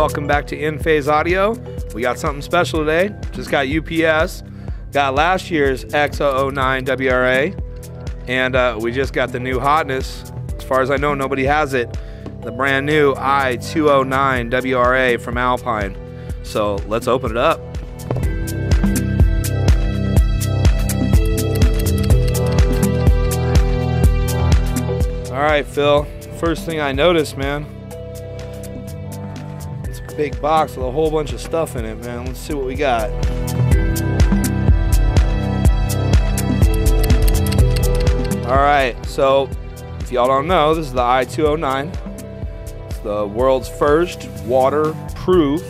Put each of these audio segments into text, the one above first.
Welcome back to Inphase Audio. We got something special today. Just got UPS. Got last year's X009 WRA, and uh, we just got the new hotness. As far as I know, nobody has it. The brand new i209 WRA from Alpine. So let's open it up. All right, Phil. First thing I noticed, man, big box with a whole bunch of stuff in it, man. Let's see what we got. All right, so if y'all don't know, this is the i209. It's the world's first waterproof.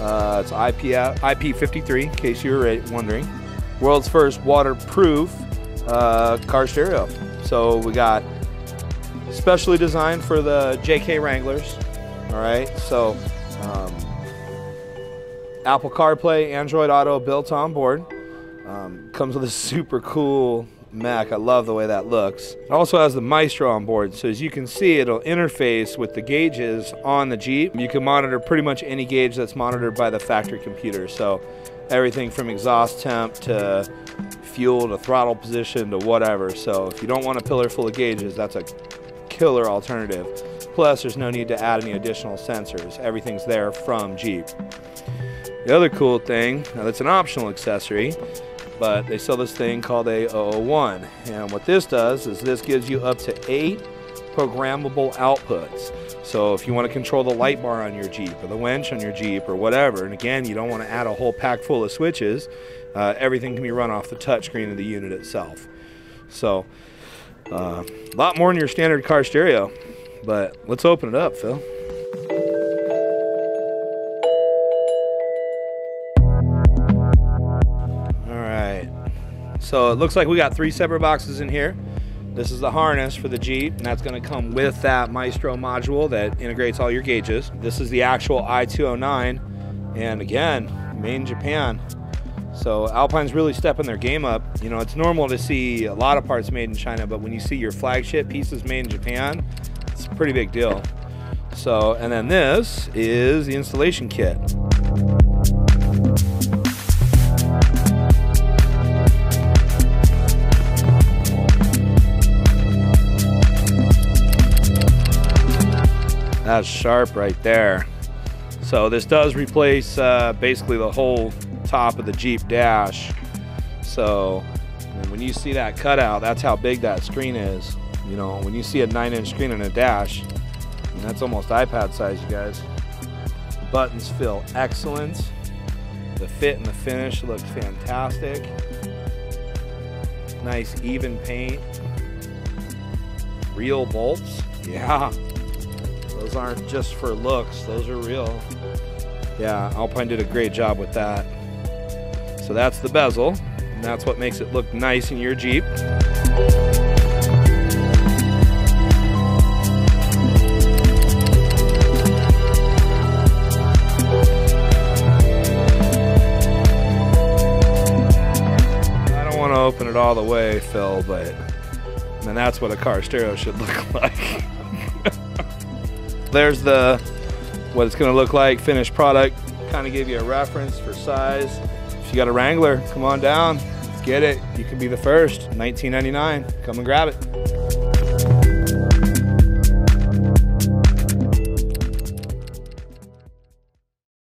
Uh, it's IP IP53, in case you were wondering. World's first waterproof uh, car stereo. So we got specially designed for the JK Wranglers. All right, so um, Apple CarPlay, Android Auto built on board. Um, comes with a super cool Mac. I love the way that looks. It also has the Maestro on board, so as you can see, it'll interface with the gauges on the Jeep. You can monitor pretty much any gauge that's monitored by the factory computer. So everything from exhaust temp to fuel to throttle position to whatever. So if you don't want a pillar full of gauges, that's a killer alternative. Plus, there's no need to add any additional sensors. Everything's there from Jeep. The other cool thing, now that's an optional accessory, but they sell this thing called a 001. And what this does is this gives you up to eight programmable outputs. So if you want to control the light bar on your Jeep or the winch on your Jeep or whatever, and again, you don't want to add a whole pack full of switches, uh, everything can be run off the touchscreen of the unit itself. So uh, a lot more than your standard car stereo, but let's open it up, Phil. All right, so it looks like we got three separate boxes in here. This is the harness for the Jeep, and that's gonna come with that Maestro module that integrates all your gauges. This is the actual i209, and again, made in Japan. So Alpine's really stepping their game up. You know, it's normal to see a lot of parts made in China, but when you see your flagship pieces made in Japan, pretty big deal. So, and then this is the installation kit. That's sharp right there. So this does replace uh, basically the whole top of the Jeep dash. So when you see that cutout, that's how big that screen is. You know, when you see a nine inch screen in a dash, that's almost iPad size, you guys. The buttons feel excellent. The fit and the finish look fantastic. Nice even paint. Real bolts. Yeah. Those aren't just for looks, those are real. Yeah, Alpine did a great job with that. So that's the bezel, and that's what makes it look nice in your Jeep. It all the way, Phil, but mean, that's what a car stereo should look like. There's the what it's going to look like, finished product. Kind of give you a reference for size. If you got a Wrangler, come on down. Get it. You can be the first. 19.99. Come and grab it.